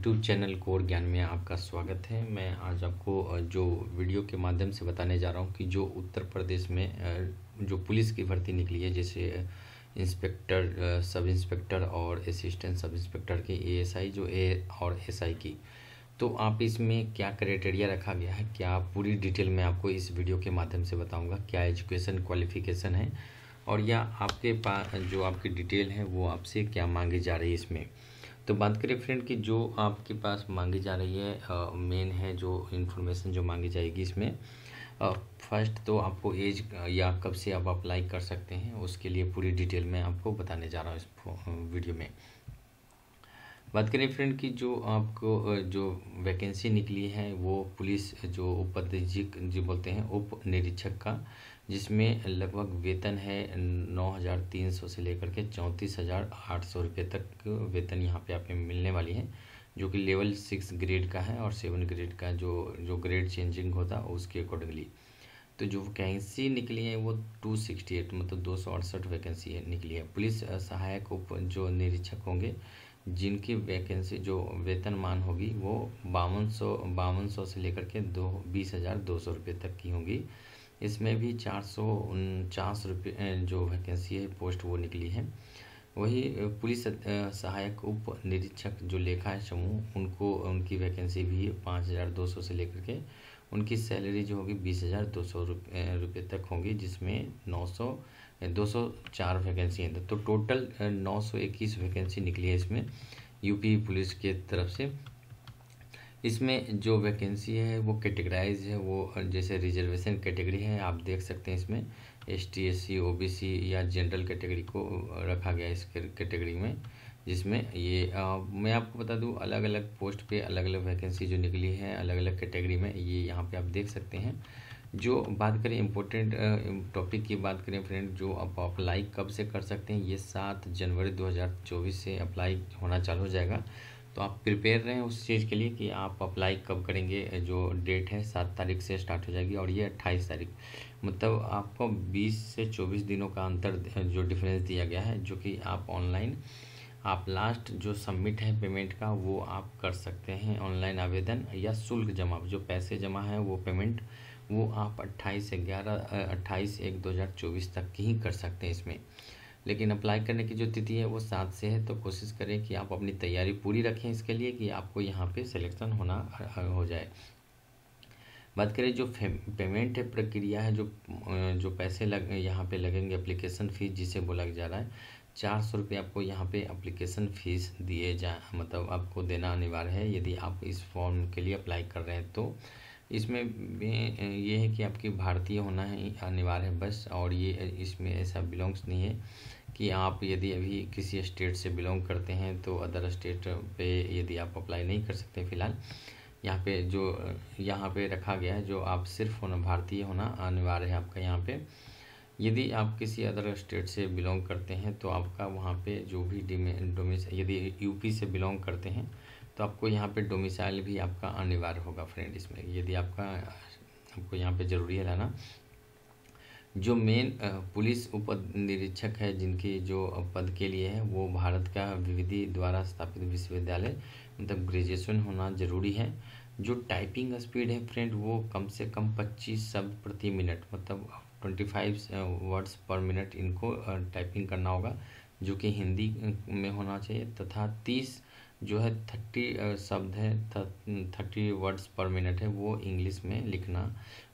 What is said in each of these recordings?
YouTube channel core ज्ञान में आपका स्वागत है। मैं आज आपको जो वीडियो के माध्यम से बताने जा रहा हूँ कि जो उत्तर प्रदेश में जो पुलिस की भर्ती निकली है, जैसे इंस्पेक्टर सब इंस्पेक्टर और असिस्टेंट सब इंस्पेक्टर की एएसआई जो ए और एसआई की। तो आप इसमें क्या क्राइटेरिया रखा गया है? क्या पूरी डिटेल में आपको इस वीडियो के माध्यम से बताऊँगा? क्या एजुकेशन क्वालिफिकेशन है? और या आपके पास जो आपकी डिटेल है, वो आपसे क्या मांगी जा रही है इसमें? तो बात करें फ्रेंड कि, जो आपके पास मांगी जा रही है मेन है जो इन्फॉर्मेशन जो मांगी जाएगी इसमें फ़र्स्ट तो आपको एज या कब से आप अप्लाई कर सकते हैं, उसके लिए पूरी डिटेल में आपको बताने जा रहा हूँ इस वीडियो में। बात करें फ्रेंड की, जो आपको जो वैकेंसी निकली है, वो पुलिस, जो उपाधीक्षक जो बोलते हैं, उप, निरीक्षक का जिसमें लगभग वेतन है नौ हज़ार तीन सौ से लेकर के चौंतीस हज़ार आठ सौ रुपये तक वेतन यहाँ पे आपको मिलने वाली है, जो कि लेवल सिक्स ग्रेड का है और सेवन ग्रेड का जो जो ग्रेड चेंजिंग होता है उसके अकॉर्डिंगली तो जो वैकेंसी निकली है वो टू सिक्सटी एट मतलब दो सौ अड़सठ वैकेंसी है, निकली है। पुलिस सहायक उप, जो निरीक्षक होंगे, जिनकी वैकेंसी, जो वेतन मान होगी वो बावन सौ बावन सौ से लेकर के दो, बीस हज़ार दो सौ रुपये तक की होंगी। इसमें भी चार सौ उनचास रुपये जो वैकेंसी है पोस्ट वो निकली है। वही पुलिस सहायक, उप निरीक्षक जो लेखा है समूह, उनको उनकी वैकेंसी भी पाँच हज़ार दो सौ से लेकर के। उनकी सैलरी जो होगी बीस हज़ार दो सौ रुपये तक होगी, जिसमें नौ सौ दो सौ चार वैकेंसी हैं। तो टोटल नौ सौ इक्कीस वैकेंसी निकली है इसमें। यूपी पुलिस के तरफ़ से। इसमें जो वैकेंसी है वो कैटेगराइज है वो जैसे रिजर्वेशन कैटेगरी है आप देख सकते हैं इसमें S T S C O B C या जनरल कैटेगरी को रखा गया इस कैटेगरी में जिसमें ये आ, मैं आपको बता दूँ अलग अलग पोस्ट पे अलग अलग वैकेंसी जो निकली है अलग अलग कैटेगरी में ये यहाँ पे आप देख सकते हैं। जो बात करें इम्पोर्टेंट टॉपिक की बात करें फ्रेंड जो आप अप्लाई कब से कर सकते हैं ये सात जनवरी 2024 से अप्लाई होना चालू हो जाएगा। तो आप प्रिपेयर रहें उस चीज़ के लिए कि आप अप्लाई कब करेंगे, जो डेट है, सात तारीख से स्टार्ट हो जाएगी और ये अट्ठाईस तारीख। मतलब आपको बीस से चौबीस दिनों का अंतर जो डिफरेंस दिया गया है, जो कि आप ऑनलाइन आप लास्ट जो सबमिट है पेमेंट का, वो आप कर सकते हैं ऑनलाइन आवेदन या शुल्क जमा। जो पैसे जमा है वो पेमेंट वो आप अट्ठाईस ग्यारह अट्ठाईस एक दो हज़ार चौबीस तक ही कर सकते हैं इसमें। लेकिन अप्लाई करने की जो तिथि है वो सात से है तो कोशिश करें कि आप अपनी तैयारी पूरी रखें इसके लिए कि आपको यहाँ पे सिलेक्शन होना हो जाए। बात करें जो पेमेंट है, प्रक्रिया है, जो जो पैसे लग, यहाँ पे लगेंगे एप्लीकेशन फ़ीस जिसे बोला जा रहा है, चार सौ रुपये आपको यहाँ पे एप्लीकेशन फ़ीस दिए जा मतलब आपको देना अनिवार्य है। यदि आप इस फॉर्म के लिए अप्लाई कर रहे हैं तो इसमें ये है कि आपके भारतीय होना ही अनिवार्य है बस, और ये इसमें ऐसा बिलोंग्स नहीं है कि आप यदि अभी किसी स्टेट से बिलोंग करते हैं तो अदर स्टेट पे यदि आप अप्लाई नहीं कर सकते फ़िलहाल। यहाँ पे जो यहाँ पे रखा गया है जो आप सिर्फ़ होना, भारतीय होना अनिवार्य है आपका यहाँ पे। यदि आप किसी अदर स्टेट से बिलोंग करते हैं तो आपका वहाँ पे जो भी डोमिस, यदि यूपी से बिलोंग करते हैं तो आपको यहाँ पे डोमिसाइल भी आपका अनिवार्य होगा फ्रेंड इसमें। यदि आपका, आपको यहाँ पे ज़रूरी है लाना जो मेन पुलिस उप निरीक्षक है, जिनकी जो पद के लिए है, वो भारत का विविधि द्वारा स्थापित विश्वविद्यालय मतलब ग्रेजुएशन होना ज़रूरी है। जो टाइपिंग स्पीड है फ्रेंड वो कम से कम 25 शब्द प्रति मिनट मतलब 25 वर्ड्स पर मिनट इनको टाइपिंग करना होगा, जो कि हिंदी में होना चाहिए, तथा 30 जो है थर्टी शब्द है थर्टी वर्ड्स पर मिनट है, वो इंग्लिश में लिखना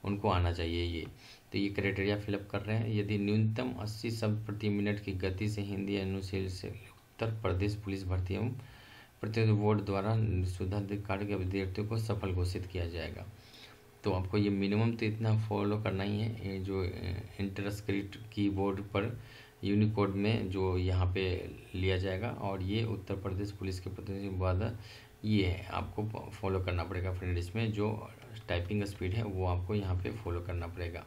उनको आना चाहिए ये। तो ये क्राइटेरिया फिलअप कर रहे हैं। यदि न्यूनतम अस्सी शब्द प्रति मिनट की गति से हिंदी अनुशील से उत्तर प्रदेश पुलिस भर्ती एवं प्रतिनिधि बोर्ड द्वारा सुधाधिकार के विद्यार्थियों को सफल घोषित किया जाएगा। तो आपको ये मिनिमम तो इतना फॉलो करना ही है। जो इंटरस्क्रिप्ट कीबोर्ड पर यूनिकोड में जो यहाँ पे लिया जाएगा और ये उत्तर प्रदेश पुलिस के प्रतिनिधि बाद ये है। आपको फॉलो करना पड़ेगा फ्रेंड इसमें जो टाइपिंग स्पीड है, वो आपको यहाँ पे फॉलो करना पड़ेगा।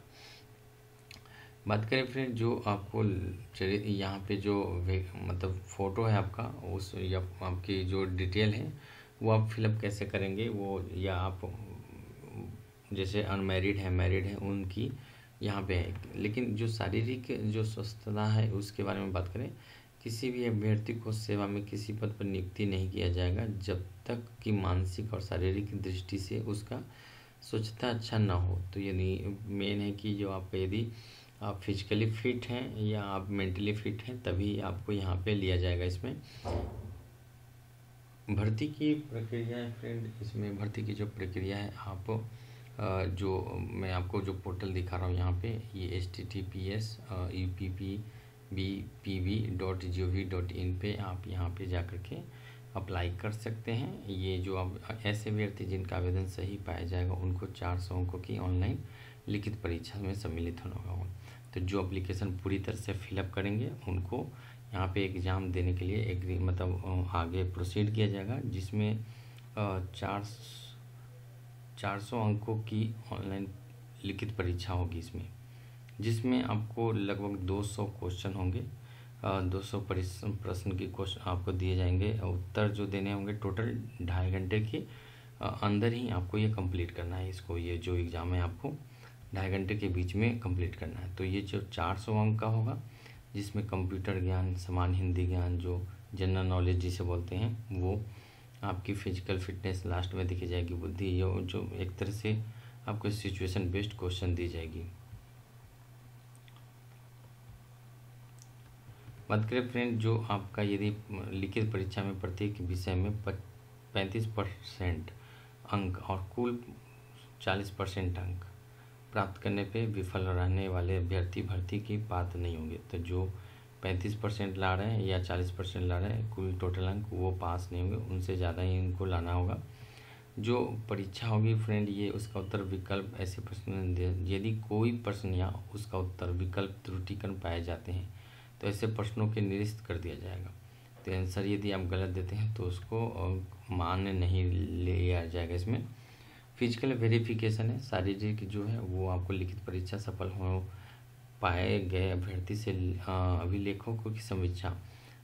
बात करें फ्रेंड जो आपको यहाँ पे जो मतलब फ़ोटो है आपका, उस, या आपकी जो डिटेल है, वो आप फिलअप कैसे करेंगे? वो, या आप, जैसे अनमेरिड है मैरिड है, उनकी यहाँ पे है। लेकिन जो शारीरिक जो स्वस्थता है, उसके बारे में बात करें, किसी भी अभ्यर्थी को सेवा में किसी पद पर नियुक्ति नहीं किया जाएगा, जब तक कि मानसिक और शारीरिक दृष्टि से उसका स्वच्छता अच्छा ना हो। तो यानी मेन है कि जो आप यदि आप फिजिकली फिट हैं या आप मेंटली फिट हैं, तभी आपको यहाँ पे लिया जाएगा इसमें। भर्ती की प्रक्रिया है फ्रेंड इसमें भर्ती की जो प्रक्रिया है, आप जो मैं आपको जो पोर्टल दिखा रहा हूँ यहाँ पे, ये H T T P S U P P B P V dot G O V dot in पर आप यहाँ पे जा कर के अप्लाई कर सकते हैं। ये जो अब ऐसे अभ्यर्थी जिनका आवेदन सही पाया जाएगा, उनको चार सौ अंकों की ऑनलाइन लिखित परीक्षा में सम्मिलित होना होगा। तो जो अप्लीकेशन पूरी तरह से फिलअप करेंगे, उनको यहाँ पे एग्ज़ाम देने के लिए एग्री मतलब आगे प्रोसीड किया जाएगा, जिसमें चार चार सौ अंकों की ऑनलाइन लिखित परीक्षा होगी इसमें, जिसमें आपको लगभग दो सौ क्वेश्चन होंगे। दो सौ प्रश्न के क्वेश्चन आपको दिए जाएँगे। उत्तर जो देने होंगे टोटल ढाई घंटे के। अंदर ही आपको ये कंप्लीट करना है, इसको ये जो एग्ज़ाम है आपको ढाई घंटे के बीच में कंप्लीट करना है। तो ये जो चार सौ अंक का होगा, जिसमें कंप्यूटर ज्ञान, समान हिंदी ज्ञान, जो जनरल नॉलेज जिसे बोलते हैं, वो आपकी फ़िज़िकल फिटनेस लास्ट में दिखी जाएगी बुद्धि, ये जो एक तरह से आपको सिचुएशन बेस्ड क्वेश्चन दी जाएगी। बात करें फ्रेंड जो आपका यदि लिखित परीक्षा में प्रत्येक विषय में पैंतीस परसेंट अंक और कुल चालीस परसेंट अंक प्राप्त करने पे विफल रहने वाले अभ्यर्थी भर्ती की पात्र नहीं होंगे। तो जो पैंतीस परसेंट ला रहे हैं या चालीस परसेंट ला रहे हैं, कुल टोटल अंक वो पास नहीं होंगे, उनसे ज़्यादा ही इनको लाना होगा। जो परीक्षा होगी फ्रेंड ये उसका उत्तर विकल्प, ऐसे प्रश्न यदि कोई प्रश्न या उसका उत्तर विकल्प त्रुटिकरण पाए जाते हैं तो ऐसे प्रश्नों के निरस्त कर दिया जाएगा। तो आंसर यदि आप गलत देते हैं तो उसको मान्य नहीं लिया जाएगा इसमें। फ़िज़िकल वेरिफिकेशन है, शारीरिक जो है, वो आपको लिखित परीक्षा सफल हो पाए गए अभ्यर्थी से अभिलेखों की समीक्षा।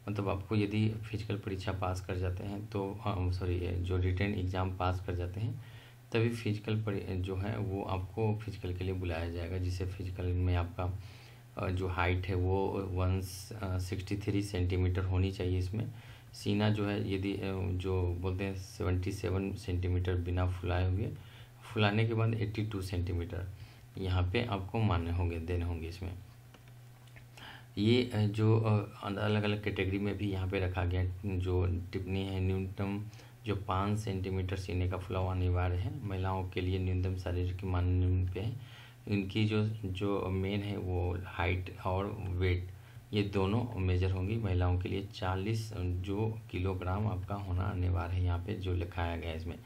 मतलब आपको यदि फ़िज़िकल परीक्षा पास कर जाते हैं तो सॉरी जो रिटर्न एग्ज़ाम पास कर जाते हैं, तभी फ़िज़िकल जो है, वो आपको फ़िज़िकल के लिए बुलाया जाएगा जिसे फ़िज़िकल में आपका जो हाइट है, वो वन सिक्सटी थ्री सेंटीमीटर होनी चाहिए इसमें। सीना जो है, यदि जो बोलते हैं सेवेंटी सेवन सेंटीमीटर बिना फुलाए हुए, फुलाने के बाद एट्टी टू सेंटीमीटर यहाँ पे आपको मान्य होंगे, देने होंगे इसमें। ये जो अलग अलग कैटेगरी में भी यहाँ पे रखा गया जो टिप्पणी है, न्यूनतम जो पाँच सेंटीमीटर सीने का फुलाव अनिवार्य है। महिलाओं के लिए न्यूनतम शारीरिक मान्य पे है। इनकी जो जो मेन है वो हाइट और वेट, ये दोनों मेजर होंगी। महिलाओं के लिए चालीस, जो किलोग्राम आपका होना अनिवार्य है यहाँ पे जो लिखाया गया है इसमें।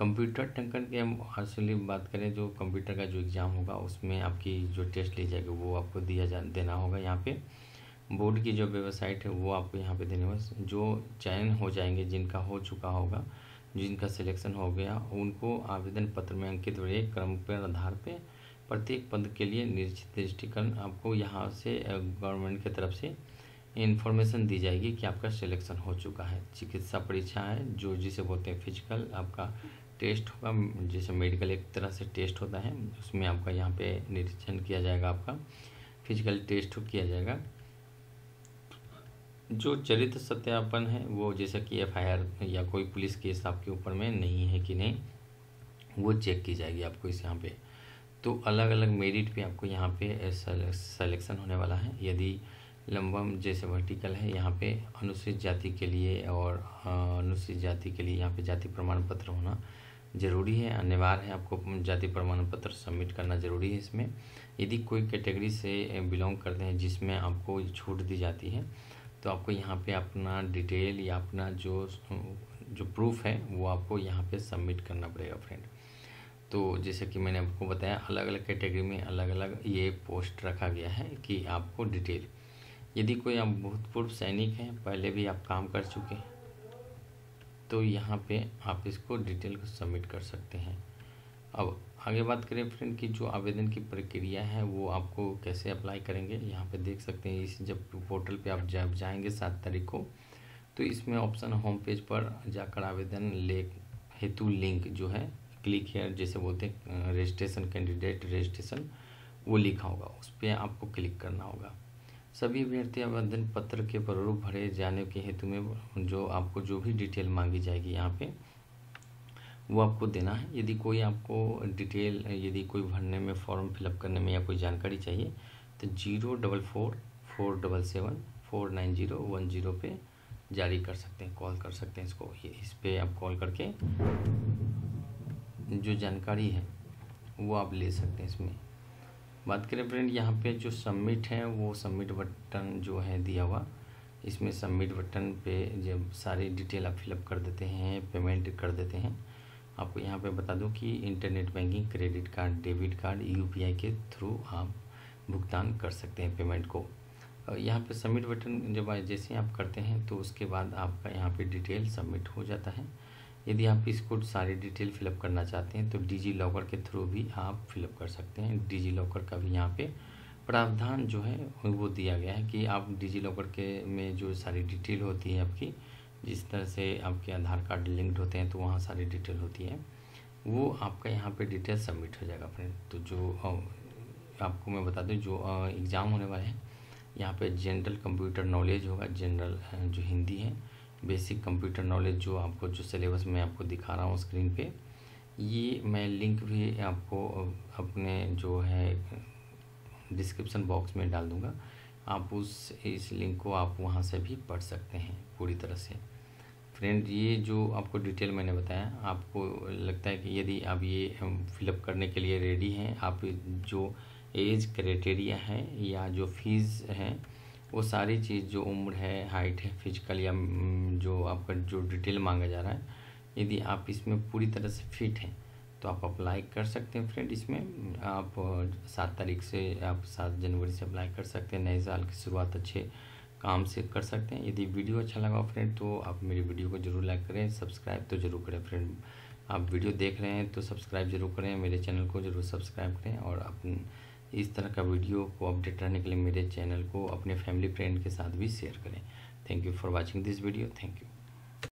कंप्यूटर टंकन के हम असली बात करें जो कंप्यूटर का जो एग्ज़ाम होगा, उसमें आपकी जो टेस्ट ली जाएगी, वो आपको दिया जा, देना होगा यहाँ पे। बोर्ड की जो वेबसाइट है, वो आपको यहाँ पे देने होगा। जो चयन हो जाएँगे, जिनका हो चुका होगा, जिनका सिलेक्शन हो गया, उनको आवेदन पत्र में अंकित एक क्रम पर आधार पर प्रत्येक पद के लिए निश्चित दृष्टिकरण आपको यहाँ से गवर्नमेंट की तरफ़ से इन्फॉर्मेशन दी जाएगी कि आपका सिलेक्शन हो चुका है। चिकित्सा परीक्षा है, जो जिसे बोलते हैं फ़िज़िकल, आपका टेस्ट होगा, जैसे मेडिकल एक तरह से टेस्ट होता है, उसमें आपका यहाँ पे निरीक्षण किया जाएगा आपका, फ़िज़िकल टेस्ट किया जाएगा। जो चरित्र सत्यापन है, वो जैसा कि एफआईआर या कोई पुलिस केस आपके ऊपर में नहीं है कि नहीं, वो चेक की जाएगी आपको इस यहाँ पे। तो अलग अलग मेरिट पे आपको यहाँ पे सेलेक्शन होने वाला है। यदि लंबम जैसे वर्टिकल है, यहाँ पे अनुसूचित जाति के लिए और अनुसूचित जाति के लिए यहाँ पे जाति प्रमाण पत्र होना ज़रूरी है, अनिवार्य है, आपको जाति प्रमाण पत्र सबमिट करना ज़रूरी है इसमें। यदि कोई कैटेगरी से बिलोंग करते हैं जिसमें आपको छूट दी जाती है तो आपको यहाँ पे अपना डिटेल या अपना जो जो प्रूफ है, वो आपको यहाँ पे सबमिट करना पड़ेगा फ्रेंड तो जैसे कि मैंने आपको बताया अलग अलग कैटेगरी में अलग अलग ये पोस्ट रखा गया है कि आपको डिटेल यदि कोई आप भूतपूर्व सैनिक हैं, पहले भी आप काम कर चुके हैं तो यहाँ पे आप इसको डिटेल को सबमिट कर सकते हैं। अब आगे बात करें फ्रेंड की, जो आवेदन की प्रक्रिया है, वो आपको कैसे अप्लाई करेंगे? यहाँ पे देख सकते हैं, इस जब पोर्टल पे आप जब जाएँगे सात तारीख को तो इसमें ऑप्शन होम पेज पर जाकर आवेदन ले, हेतु लिंक जो है क्लिक हेयर जैसे बोलते हैं रजिस्ट्रेशन कैंडिडेट रजिस्ट्रेशन वो लिखा होगा, उस पर आपको क्लिक करना होगा। सभी अभ्यर्थी आवेदन पत्र के प्रारूप भरे जाने के हेतु में जो आपको जो भी डिटेल मांगी जाएगी यहाँ पे, वो आपको देना है। यदि कोई आपको डिटेल, यदि कोई भरने में फॉर्म फिलअप करने में या कोई जानकारी चाहिए तो zero double four four double seven, four nine zero, one zero पे जारी कर सकते हैं, कॉल कर सकते हैं इसको। ये इस पर आप कॉल करके जो जानकारी है, वो आप ले सकते हैं इसमें। बात करें फ्रेंड यहाँ पे जो सबमिट है, वो सबमिट बटन जो है दिया हुआ, इसमें सबमिट बटन पे जब सारी डिटेल आप फिलअप कर देते हैं पेमेंट कर देते हैं, आपको यहाँ पे बता दूँ कि internet banking credit card debit card UPI के थ्रू आप भुगतान कर सकते हैं पेमेंट को। यहाँ पे सबमिट बटन जब जैसे आप करते हैं तो उसके बाद आपका यहाँ पे डिटेल सबमिट हो जाता है। यदि आप इसको सारी डिटेल फिलअप करना चाहते हैं तो डिजी लॉकर के थ्रू भी आप फिलअप कर सकते हैं। डिजी लॉकर का भी यहाँ पे प्रावधान जो है, वो दिया गया है कि आप डिजी लॉकर के में जो सारी डिटेल होती है आपकी, जिस तरह से आपके आधार कार्ड लिंक्ड होते हैं तो वहाँ सारी डिटेल होती है, वो आपका यहाँ पे डिटेल सबमिट हो जाएगा। फ्रेंड तो जो आपको मैं बता दूँ, जो एग्ज़ाम होने वाले हैं, यहाँ पे जनरल कंप्यूटर नॉलेज होगा, जनरल जो हिंदी है बेसिक कंप्यूटर नॉलेज जो आपको, जो सिलेबस मैं आपको दिखा रहा हूँ स्क्रीन पे, ये मैं लिंक भी आपको अपने जो है डिस्क्रिप्शन बॉक्स में डाल दूँगा। आप उस, इस लिंक को आप वहाँ से भी पढ़ सकते हैं पूरी तरह से। फ्रेंड ये जो आपको डिटेल मैंने बताया, आपको लगता है कि यदि आप ये फिलअप करने के लिए रेडी हैं, आप जो एज क्राइटेरिया है या जो फ़ीस है वो सारी चीज़ जो उम्र है हाइट है फ़िज़िकल या जो आपका जो डिटेल मांगा जा रहा है, यदि आप इसमें पूरी तरह से फिट हैं तो आप अप्लाई कर सकते हैं फ्रेंड इसमें आप सात तारीख से आप सात जनवरी से अप्लाई कर सकते हैं, नए साल की शुरुआत अच्छे काम से कर सकते हैं। यदि वीडियो अच्छा लगा फ्रेंड तो आप मेरी वीडियो को ज़रूर लाइक करें सब्सक्राइब तो ज़रूर करें फ्रेंड आप वीडियो देख रहे हैं तो सब्सक्राइब ज़रूर करें, मेरे चैनल को ज़रूर सब्सक्राइब करें और अपन इस तरह का वीडियो को अपडेट रहने के लिए मेरे चैनल को अपने फैमिली फ्रेंड के साथ भी शेयर करें। Thank you for watching this video thank you